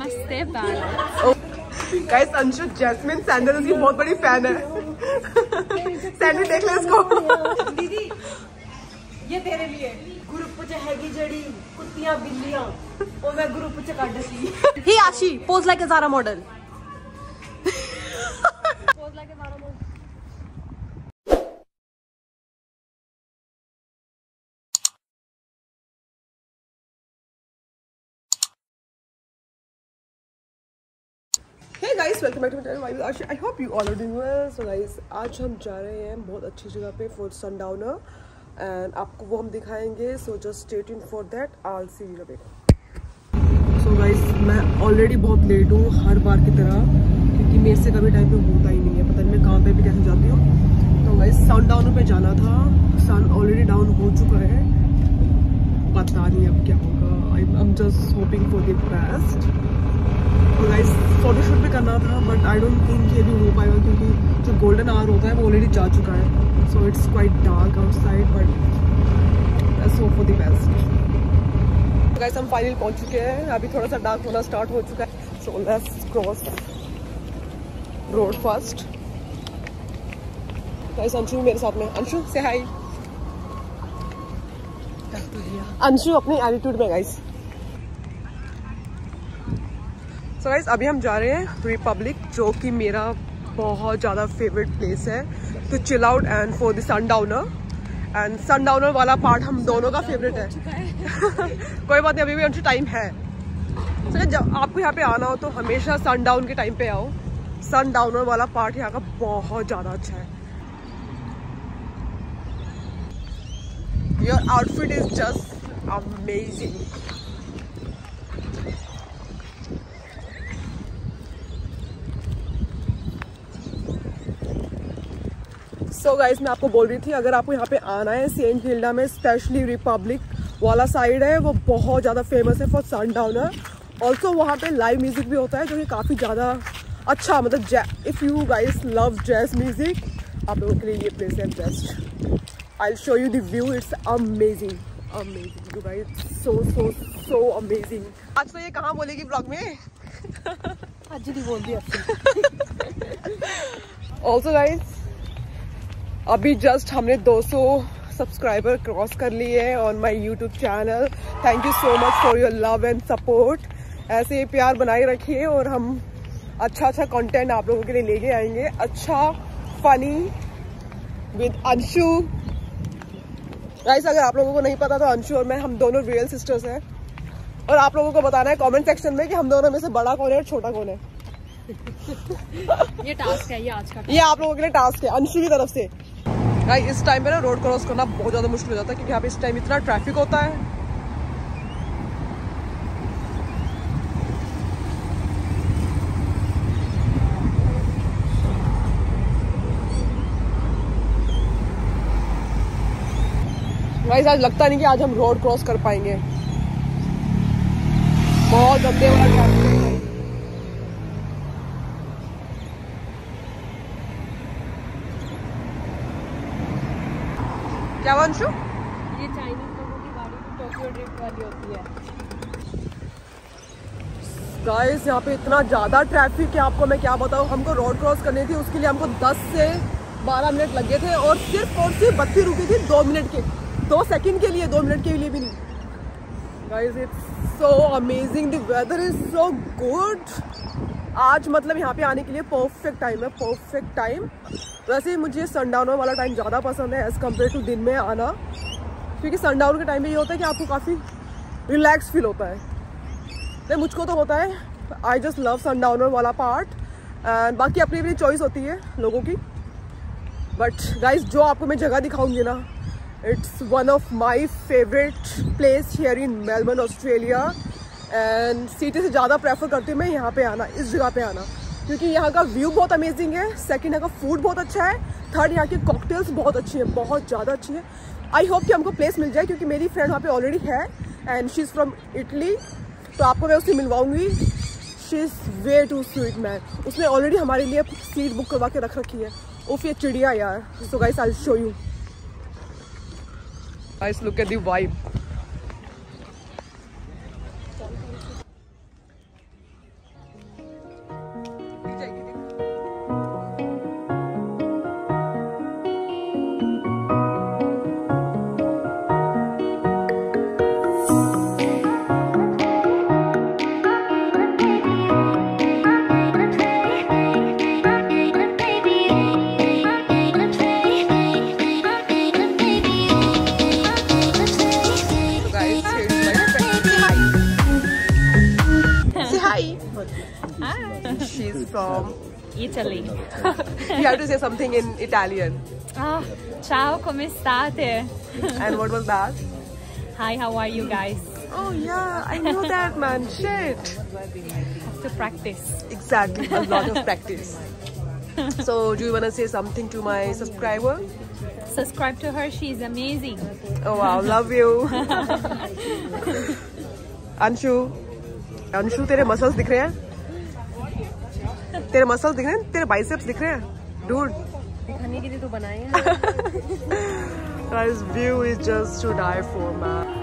नमस्ते Bharat guys Anshu jasmine sandal की बहुत बड़ी फैन है सैंडल देख ले इसको दीदी ये तेरे लिए ग्रुप च हैगी जड़ी कुत्तियां बिल्लियां ਉਹ ਮੈਂ ਗਰੁੱਪ ਚ ਕੱਢ ਸੀ ही आशी pose like a Zara model Hey guys, welcome back to my channel. My name is Arshi. I hope you all are doing well. So guys, आज हम जा रहे हैं बहुत अच्छी जगह पे फॉर सनडाउनर एंड आपको वो हम दिखाएँगे so just stay tune for that I'll see you so guys मैं ऑलरेडी बहुत लेट हूँ हर बार की तरह क्योंकि मेरे से कभी टाइम पे होता ही नहीं है। पता नहीं मैं काम पे भी कैसे जाती हूँ। तो गाइस सनडाउनर पे जाना था। सन ऑलरेडी डाउन हो चुका है। पता नहीं अब क्या होगा। I am just hoping for the best तो गाइस फोटोशूट भी करना था बट आई डोंट थिंक ये भी हो पाएगा क्योंकि जो गोल्डन आवर होता है वो ऑलरेडी जा चुका है। So it's quite dark outside but hope for the best guys हम फाइनल पहुँच चुके हैं। अभी थोड़ा सा डार्क होना स्टार्ट हो चुका है। So let's cross road first guys Anshu मेरे साथ में। अंशु से हाय अंशु अपनी एटीट्यूड में गाइस सो गाइस अभी हम जा रहे हैं रिपब्लिक जो कि मेरा बहुत ज़्यादा फेवरेट प्लेस है। To chill out and for the sundowner and sundowner वाला पार्ट हम दोनों का फेवरेट है। कोई बात नहीं अभी भी अंशु टाइम है। सो so, जब आपको यहाँ पे आना हो तो हमेशा सनडाउन के टाइम पे आओ। सनडाउनर वाला पार्ट यहाँ का बहुत ज़्यादा अच्छा है। Your outfit is just amazing so so guys मैं आपको बोल रही थी अगर आपको यहाँ पे आना है सेंट हिल्डा में स्पेशली रिपब्लिक वाला साइड है वो बहुत ज़्यादा फ़ेमस है फॉर सन डाउनर ऑल्सो वहाँ पे लाइव म्यूज़िक भी होता है जो कि काफ़ी ज़्यादा अच्छा मतलब if you guys love jazz music आप लोगों के लिए ये प्लेस है best I show you the it's amazing amazing amazing, guys. So so so amazing. आज तो ये कहाँ बोलेगी ब्लॉग में? अच्छी बोल दी आपसे. अभी जस्ट हमने 200 सब्सक्राइबर क्रॉस कर लिए हैं on my YouTube channel thank you so much for your love and support ऐसे ही प्यार बनाए रखिए और हम अच्छा अच्छा कंटेंट आप लोगों के लिए लेके आएँगे. अच्छा फनी विद अंशु. गाइस अगर आप लोगों को नहीं पता तो अंशु और मैं हम दोनों रियल सिस्टर्स हैं। और आप लोगों को बताना है कमेंट सेक्शन में कि हम दोनों में से बड़ा कौन है और छोटा कौन है। ये टास्क है ये आज का ये आप लोगों के लिए टास्क है अंशु की तरफ़ से। भाई, इस टाइम पे ना रोड क्रॉस करना बहुत ज़्यादा मुश्किल हो जाता है, क्योंकि यहाँ पे इस टाइम इतना ट्रैफ़िक होता है। गाइस आज लगता नहीं कि आज हम रोड क्रॉस कर पाएँगे। बहुत गंदे वाला ट्रैफ़िक क्या वंशु ये चाइनीज़ लोगों की गाड़ी तो टोक्यो ड्रिफ्ट वाली होती है। गाइस यहाँ पे इतना ज़्यादा ट्रैफ़िक है आपको मैं क्या बताऊँ? हमको रोड क्रॉस करनी थी उसके लिए हमको 10 से 12 मिनट लगे थे और सिर्फ़ और सिर्फ़ बत्ती रुकी थी दो मिनट के। दो सेकंड के लिए दो मिनट के लिए भी नहीं। Guys it's so amazing the weather is so good आज मतलब यहाँ पे आने के लिए परफेक्ट टाइम है परफेक्ट टाइम वैसे मुझे सनडाउन वाला टाइम ज़्यादा पसंद है एज़ कंपेयर टू दिन में आना. क्योंकि सनडाउन के टाइम में ये होता है कि आपको काफ़ी रिलैक्स फील होता है. नहीं, मुझको तो होता है आई जस्ट लव सनडाउनर वाला पार्ट एंड बाकी अपनी अपनी चॉइस होती है लोगों की. बट गाइज़ जो आपको मैं जगह दिखाऊँगी ना it's one of my favourite place here in Melbourne Australia and city से ज़्यादा प्रेफर करती हूँ मैं यहाँ पे आना, इस जगह पे आना। क्योंकि यहाँ का व्यू बहुत अमेजिंग है। सेकंड यहाँ का फ़ूड बहुत अच्छा है। थर्ड यहाँ की कॉकटेल्स बहुत अच्छी है, बहुत ज़्यादा अच्छी है। आई होप कि हमको प्लेस मिल जाए, क्योंकि मेरी फ्रेंड वहाँ पे ऑलरेडी है and she is from Italy तो आपको मैं उससे मिलवाऊँगी। She is way too sweet man उसने ऑलरेडी हमारे लिए सीट बुक करवा के रख रखी है। उफ, ये चिड़िया यार। So guys I show you guys look at the vibe Italy. You have to say something in Italian. ah, ciao, come state? And what was that? Hi, how are you guys? Oh yeah, I knew that man. Shit. Have to practice. Exactly, a lot of practice. So, do you wanna say something to my subscriber? Subscribe to her, she's amazing. Oh wow, love you. Anshu Anshu तेरे muscles दिख रहे हैं तेरे muscle दिख रहे हैं तेरे biceps दिख रहे हैं। डूड दिखाने के लिए तो बनाए हैं। View is just to die for for,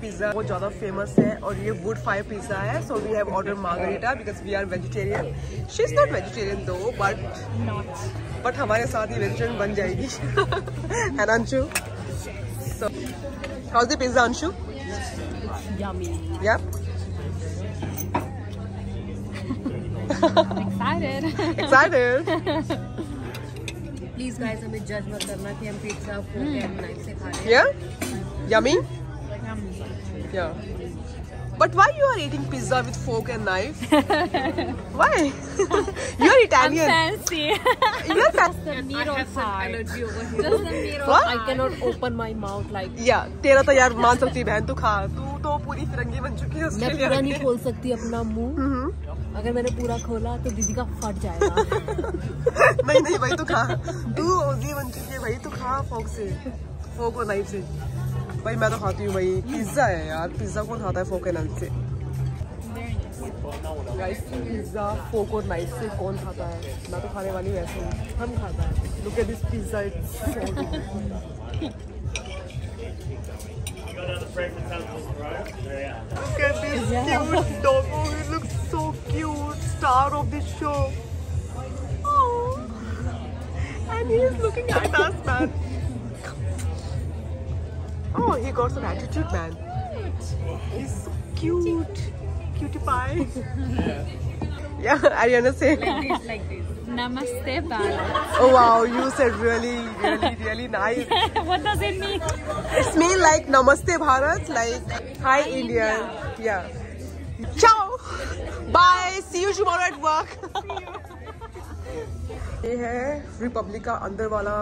pizza बहुत ज़्यादा फ़ेमस है और ये वुड फायर पिज्जा है so we have order margherita because we are vegetarian she is not vegetarian though but but हमारे साथ ही वेजिटेरियन बन जाएगी। And Anshu? So how's the pizza Anshu? या Excited. एक्साइटेड प्लीज़ गाइस हमें जज मत करना कि हम पिज्जा फोर्क एंड नाइफ से खा रहे या yummy? Yeah but why you are eating pizza with fork and knife why you're I'm italian fancy. you're fa- the middle part. Allergy over here Just the What? I can not open my mouth like या तेरा तो यार मान सकती है बहन तू खा तू तो पूरी फिरंगी बन चुकी है मैं पूरा नहीं। खोल सकती अपना मुँह हम्म। अगर मैंने पूरा खोला तो दीदी का फट जाएगा नहीं नहीं भाई तू खा तू ओजी बन चुकी है भाई तू खा फोक से फोक और नाइफ से भाई मैं तो खाती हूँ भाई पिज्जा है यार पिज्जा कौन खाता है फोक नाइफ से गाइस पिज्जा फोक और नाइफ से कौन खाता है मैं तो खाने वाली हूँ ऐसे हम खाता है look at this pizza Look at this cute doggo. He looks so cute. Star of the show. Oh. And he is looking at us, man. Oh, he got some attitude, man. He's so cute. Cutie pie. yeah, Ariana say. like this like this. Namaste, Bharat. Oh wow, you said really, really, really nice. what does it mean? It's mean like Namaste Bharat, like Hi India. Yeah. Ciao. Bye. See you tomorrow at work. ये है Republic का अंदर वाला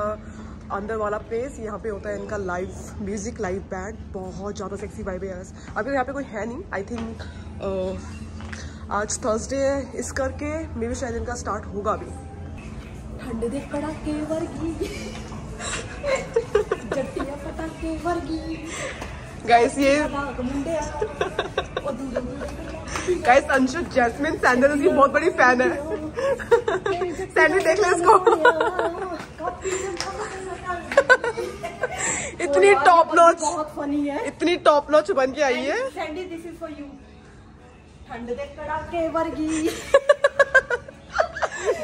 अंदर वाला pace यहाँ पे होता है इनका लाइव म्यूज़िक लाइव बैंड बहुत ज़्यादा सेक्सी वाइब है अभी तो यहाँ पे कोई है नहीं आई थिंक आज थर्सडे है इस करके मे भी शायद इनका स्टार्ट होगा भी ठंड वर्गी। वर्गी। गाइस ये गाइस अंशु जैस्मिन सैंडल की बहुत बड़ी फ़ैन है। सैंडल देख ले इसको। इतनी टॉप नॉच बहुत फनी है। इतनी टॉप नॉच बन के आई है।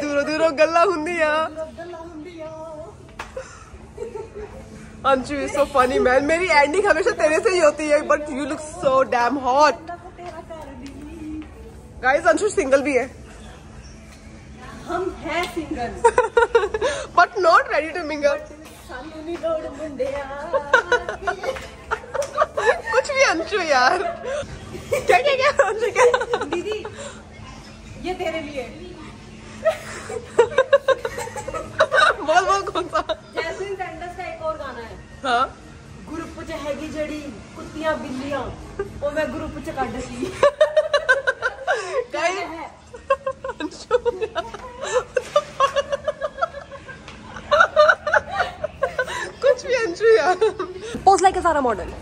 दूरों दूरों गल्ला हुंदी Anshu is so funny man मेरी एंडिंग हमेशा तेरे से ही होती है but you look so damn hot guys Anshu single भी है। हम हैं single but not ready to mingle ਸਾਨੂੰ ਨਹੀਂ ਲੋੜ ਮੁੰਡਿਆ कुछ भी अंशु यार क्या क्या क्या अंशु क्या दीदी ये तेरे लिए बोल बोल कौन सा जैस्मिन सैंडर्स का एक और गाना है हाँ ग्रुप च हैगी जड़ी ਕੁੱਤੀਆਂ ਬਿੱਲੀਆਂ ਉਹ ਮੈਂ ਗਰੁੱਪ ਚ ਕੱਢ ਸੀ कुछ सारा मॉडल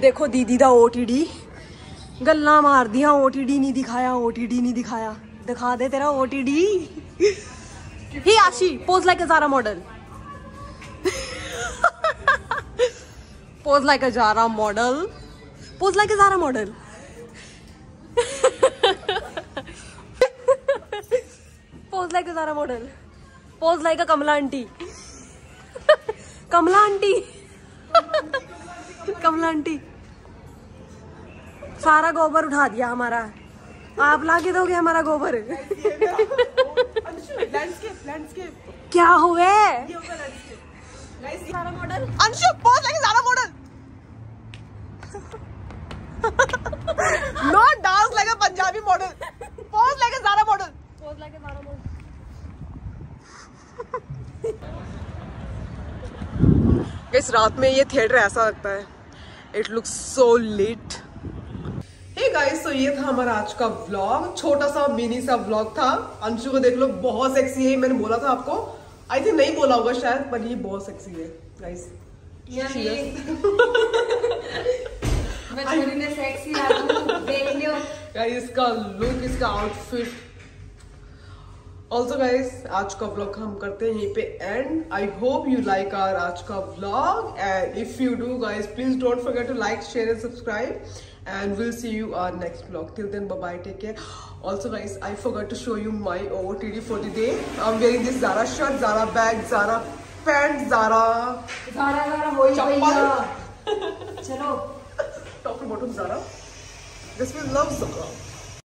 देखो दीदी का ओ टी डी गल्ला मार दिया ओ टी डी नहीं दिखाया ओ टी डी नहीं दिखाया। दिखा दे तेरा ओ टी डी ही आशी pose like a Zara model pose like a Zara model pose like a Zara model pose like a Zara model pose like a Kamla aunty सारा गोबर उठा दिया हमारा। आप ला के दोगे हमारा गोबर? क्या हुए? Zara model Anshu pose like a Zara model. no dance like a Punjabi model. Pose like a Zara model. Pose like Zara model इस रात में ये थिएटर ऐसा लगता है। It looks so lit hey guys तो ये था हमारा आज का व्लॉग छोटा सा मिनी सा व्लॉग था। अंशु को देख लो बहुत सेक्सी है। मैंने बोला था आपको। आई थिंक नहीं बोला होगा शायद पर ये बहुत सेक्सी है। गाइस इसका लुक इसका आउटफिट ऑल्सो गाइस आज का व्लॉग हम करते हैं यहीं पे and I hope you like our आज का vlog and if you do guys please don't forget to like share and subscribe and we'll see you our next vlog till then bye bye take care also guys i forgot to show you my otd for the day i'm wearing this zara shirt zara bag zara pants zara सारा सारा हो ही चप्पल चलो top to bottom zara this will love zara